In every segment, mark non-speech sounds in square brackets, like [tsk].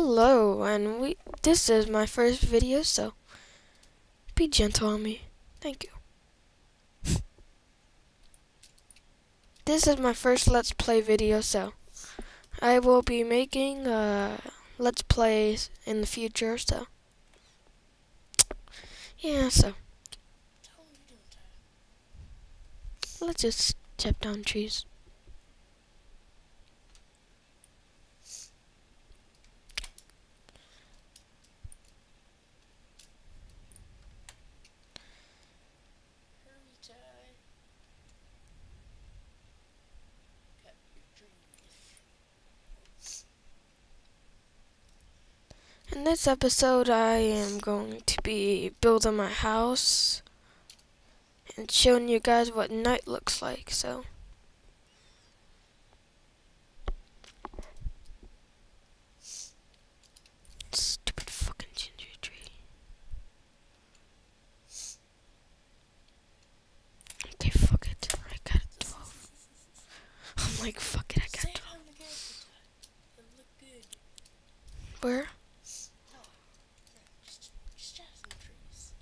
Hello, and we this is my first video, so be gentle on me. Thank you. [laughs] this is my first Let's Play video, so I will be making uh, Let's Plays in the future, so [tsk] yeah, so let's just chop down trees. Hurry time. Cut your dreams. In this episode, I am going to be building my house and showing you guys what night looks like. So, stupid fucking ginger tree. Okay, fuck it. I got 12. I'm like, fuck it, I got it 12. on the character tag. It'll look good. Where? No. Just, just chop some trees.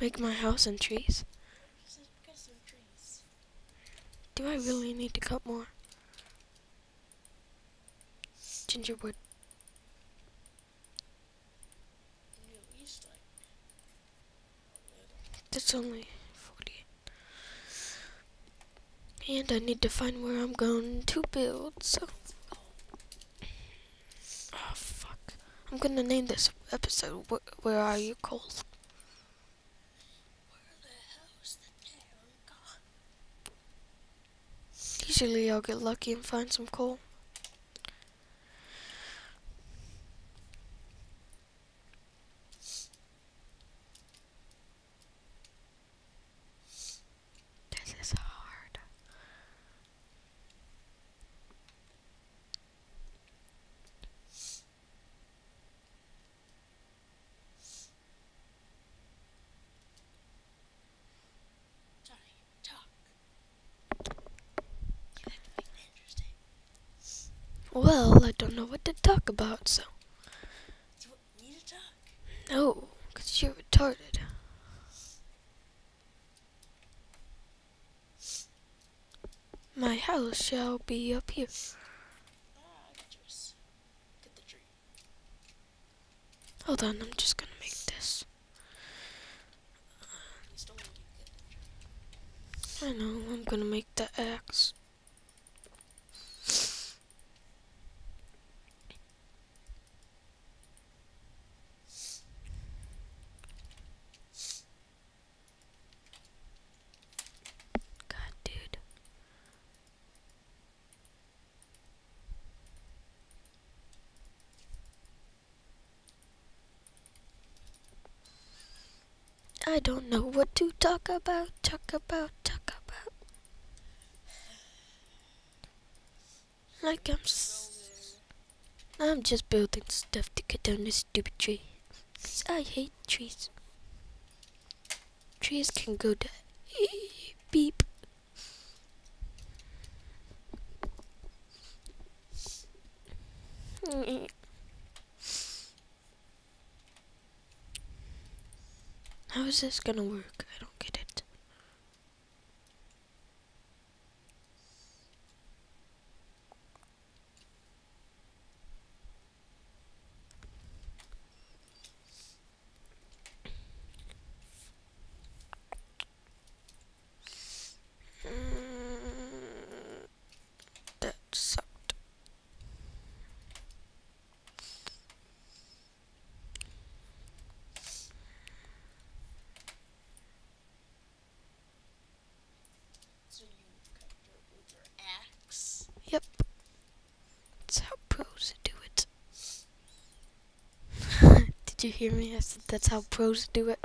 Make my house in trees. Do I really need to cut more? Ginger wood. You at least like a little. That's only 40. And I need to find where I'm going to build, so. Oh, fuck. I'm gonna name this episode Wh- Where Are You Cold? Where the hell's the damn god? Usually I'll get lucky and find some coal. This is hard. Johnny, talk. You have to be interesting. Well, I don't know what to talk about, so. Do you want me to talk? No, because you're retarded. My house shall be up here. Ah, I got yours. Get the tree. Hold on, I'm just gonna make this. Please don't let you get the tree. I know, I'm gonna make I don't know what to talk about, talk about, talk about. Like I'm, s- I'm just building stuff to cut down this stupid tree. 'Cause I hate trees. Trees can go to [laughs] beep. How [laughs] is this gonna work? I don't get it. Mm, That sucked. So you cut dirt with your axe. Yep. That's how pros do it. Did you hear me? I said that's how pros do it.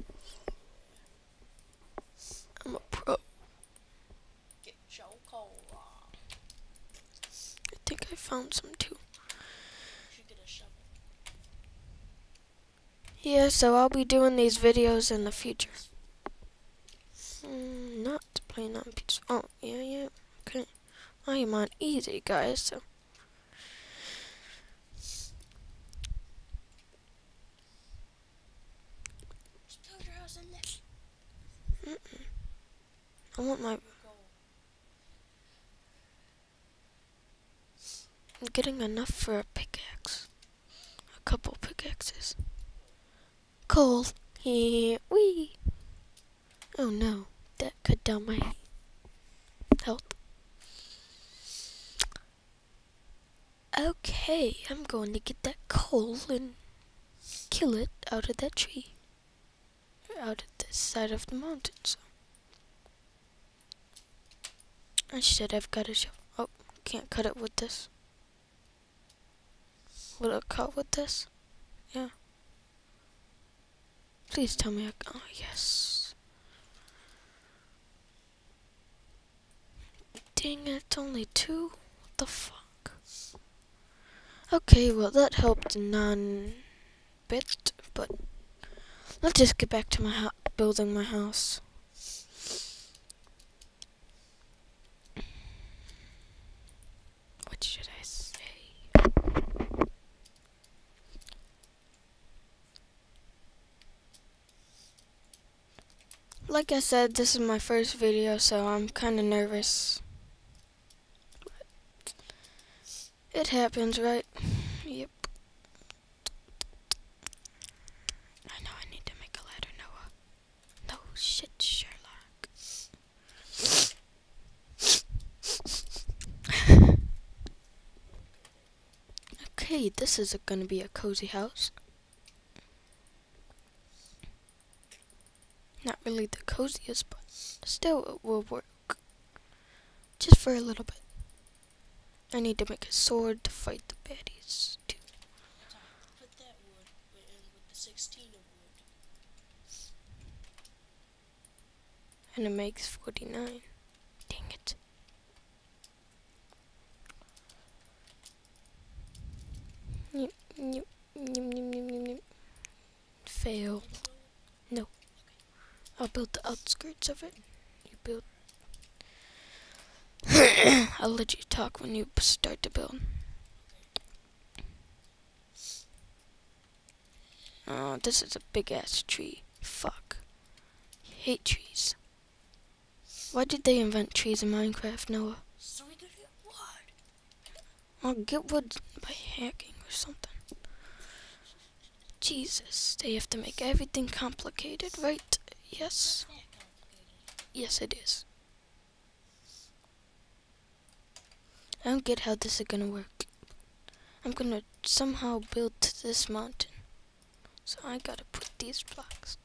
I'm a pro. Get your coal raw. I think I found some too. Get a shovel. Yeah, so I'll be doing these videos in the future. Mm, not playing on PS. Oh, yeah, yeah. Okay. I am on easy, guys, so. I want my. I'm getting enough for a pickaxe. A couple pickaxes. Coal. Here. Wee. Oh no. That cut down my health. Okay, I'm going to get that coal and kill it out of that tree. Out of this side of the mountain, so. I should have got a shovel. Oh, can't cut it with this. Will it cut with this? Yeah. Please tell me I. Oh, yes. Dang it, it's only two? What the fuck? Okay, well, that helped none bit, but let's just get back to my building my house. What should I say? Like I said, this is my first video, so I'm kind of nervous. It happens, right? Yep. I know I need to make a ladder, Noah. No shit, Sherlock. [laughs] okay, this is gonna be a cozy house. Not really the coziest, but still it will work. Just for a little bit. I need to make a sword to fight the baddies too. Put that wood in with the 16 of wood. And it makes 49. Dang it. Fail. Underwood? I'll build the outskirts of it. You build. [coughs] I'll let you talk when you start to build. Oh, this is a big ass tree. Fuck. Hate trees. Why did they invent trees in Minecraft, Noah? So we could get wood. I'll get wood by hacking or something. Jesus, they have to make everything complicated, right? Yes. Yes, it is. I don't get how this is gonna work. I'm gonna somehow build this mountain. So I gotta put these blocks.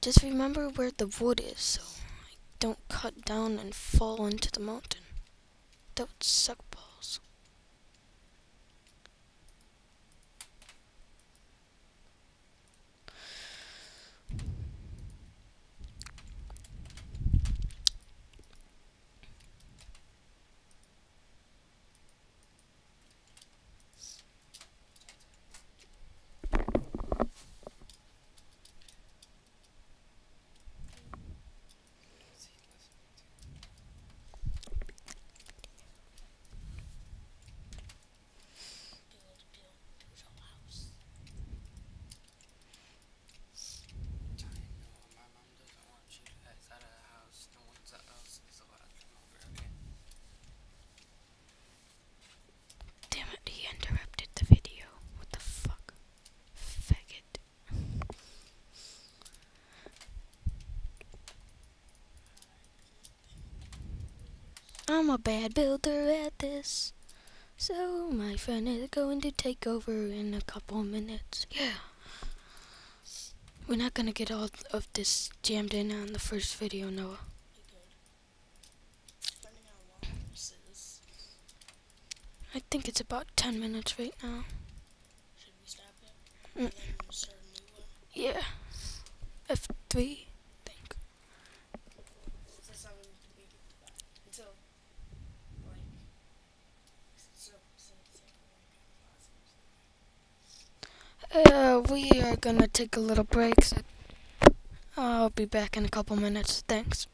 Just remember where the wood is so I don't cut down and fall into the mountain. That would suck balls. Build, build, build your house. Johnny, no, my mom doesn't want you guys out of the house. No one's else is allowed to come over, okay? Damn it, he interrupted the video. What the fuck? Faggot. I'm a bad builder at this. So my friend is going to take over in a couple minutes. Yeah. We're not gonna get all of this jammed in on the first video, Noah. We could. Depending how long this is. I think it's about 10 minutes right now. Should we stop it? Mm. And then start a new one? Yeah. F3. I think. That's how we need to be until like so so it's like Uh, we are gonna take a little break. So I'll be back in a couple minutes. Thanks.